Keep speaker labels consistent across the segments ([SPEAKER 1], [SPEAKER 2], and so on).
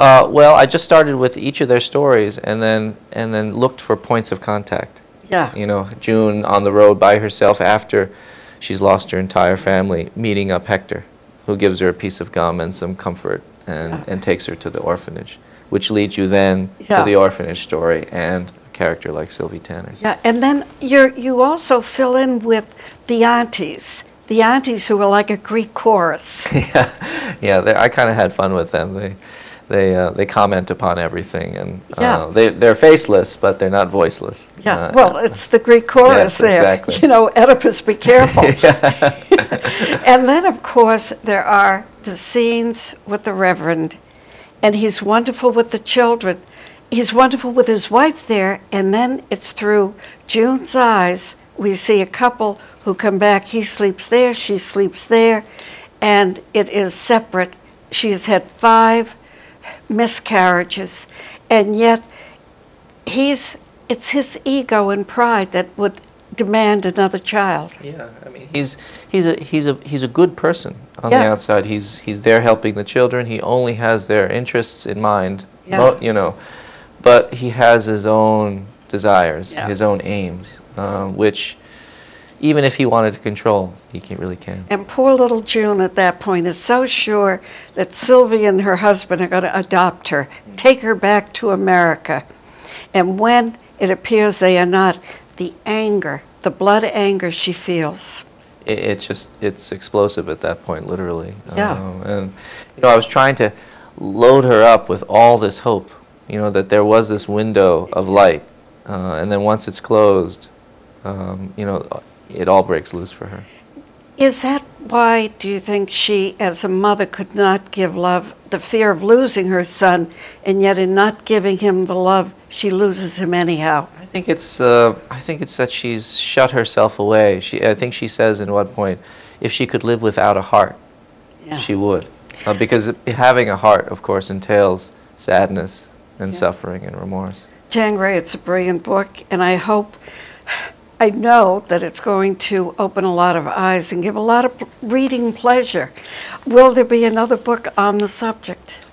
[SPEAKER 1] Uh, well, I just started with each of their stories and then, and then looked for points of contact.
[SPEAKER 2] Yeah.
[SPEAKER 1] You know, June on the road by herself after she's lost her entire family, meeting up Hector, who gives her a piece of gum and some comfort and, and takes her to the orphanage, which leads you then
[SPEAKER 2] Yeah.
[SPEAKER 1] to the orphanage story and a character like Sylvie Tanner.
[SPEAKER 2] Yeah, and then you're, you also fill in with the aunties, the aunties who are like a Greek chorus.
[SPEAKER 1] yeah, yeah. I kind of had fun with them. They, they, uh, they comment upon everything, and uh,
[SPEAKER 2] Yeah.
[SPEAKER 1] they, they're faceless, but they're not voiceless.
[SPEAKER 2] Yeah,
[SPEAKER 1] Uh,
[SPEAKER 2] well, it's the Greek chorus
[SPEAKER 1] Yes,
[SPEAKER 2] there.
[SPEAKER 1] exactly.
[SPEAKER 2] You know, Oedipus, be careful. and then, of course, there are the scenes with the Reverend, and he's wonderful with the children. He's wonderful with his wife there, and then it's through June's eyes. We see a couple who come back. He sleeps there, she sleeps there, and it is separate. She's had five miscarriages, and yet he's it's his ego and pride that would demand another child.
[SPEAKER 1] Yeah, I mean, he's he's a he's a he's a good person on the
[SPEAKER 2] Yeah.
[SPEAKER 1] outside. He's he's there helping the children. He only has their interests in mind.
[SPEAKER 2] Yeah.
[SPEAKER 1] you know, but he has his own desires,
[SPEAKER 2] Yeah.
[SPEAKER 1] his own aims, um, which even if he wanted to control, he can, really can.
[SPEAKER 2] And poor little June at that point is so sure that Sylvie and her husband are going to adopt her, take her back to America. And when it appears they are not, the anger, the blood anger she feels.
[SPEAKER 1] it, it's just it's explosive at that point, literally.
[SPEAKER 2] Yeah.
[SPEAKER 1] Um, and you know, I was trying to load her up with all this hope. You know that there was this window of light, uh, and then once it's closed, um, you know, it all breaks loose for her.
[SPEAKER 2] Is that why do you think she, as a mother, could not give love, the fear of losing her son, and yet in not giving him the love, she loses him anyhow?
[SPEAKER 1] I think it's uh, I think it's that she's shut herself away. She I think she says in one point, if she could live without a heart,
[SPEAKER 2] Yeah.
[SPEAKER 1] she would, uh, because having a heart, of course, entails sadness and
[SPEAKER 2] Yeah.
[SPEAKER 1] suffering and remorse.
[SPEAKER 2] Chang-Rae, it's a brilliant book, and I hope, I know that it's going to open a lot of eyes and give a lot of reading pleasure. Will there be another book on the subject?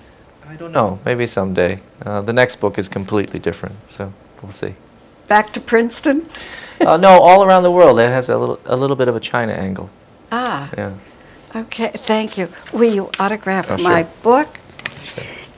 [SPEAKER 1] I don't know. Maybe someday. Uh, the next book is completely different, so we'll see.
[SPEAKER 2] Back to Princeton?
[SPEAKER 1] uh, no, all around the world. It has a little, a little bit of a China angle.
[SPEAKER 2] Ah,
[SPEAKER 1] Yeah.
[SPEAKER 2] okay, thank you. Will you autograph
[SPEAKER 1] Oh,
[SPEAKER 2] my
[SPEAKER 1] sure.
[SPEAKER 2] book?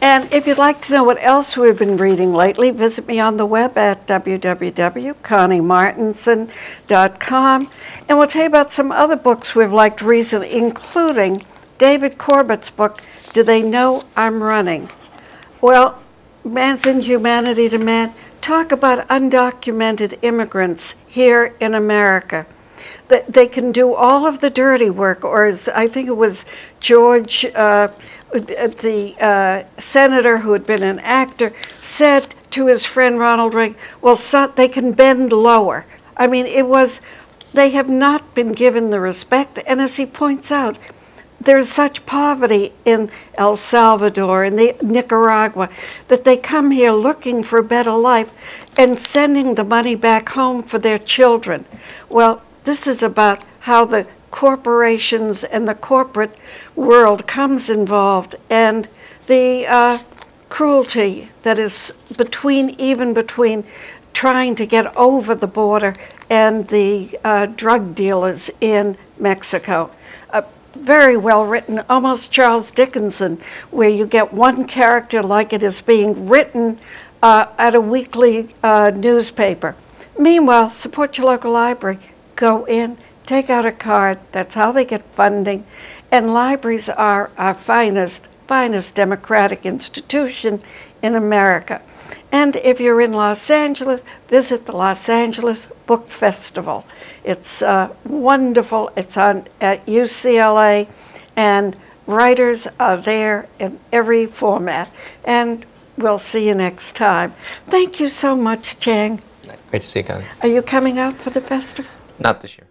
[SPEAKER 2] And if you'd like to know what else we've been reading lately, visit me on the web at www.conniemartinson.com. And we'll tell you about some other books we've liked recently, including David Corbett's book, Do They Know I'm Running? Well, Man's Inhumanity to Man, talk about undocumented immigrants here in America. They can do all of the dirty work, or as I think it was George, uh, the uh, senator who had been an actor, said to his friend Ronald Reagan, well, so they can bend lower. I mean, it was, they have not been given the respect, and as he points out, there's such poverty in El Salvador and the Nicaragua that they come here looking for a better life and sending the money back home for their children. Well, this is about how the corporations and the corporate world comes involved and the uh, cruelty that is between even between trying to get over the border and the uh, drug dealers in Mexico. Uh, very well written, almost Charles Dickinson, where you get one character like it is being written uh, at a weekly uh, newspaper. Meanwhile, support your local library. Go in, take out a card. That's how they get funding. And libraries are our finest, finest democratic institution in America. And if you're in Los Angeles, visit the Los Angeles Book Festival. It's uh, wonderful. It's on at UCLA, and writers are there in every format. And we'll see you next time. Thank you so much, Chang.
[SPEAKER 1] Great to see you, Connie.
[SPEAKER 2] Are you coming out for the festival?
[SPEAKER 1] Not this year.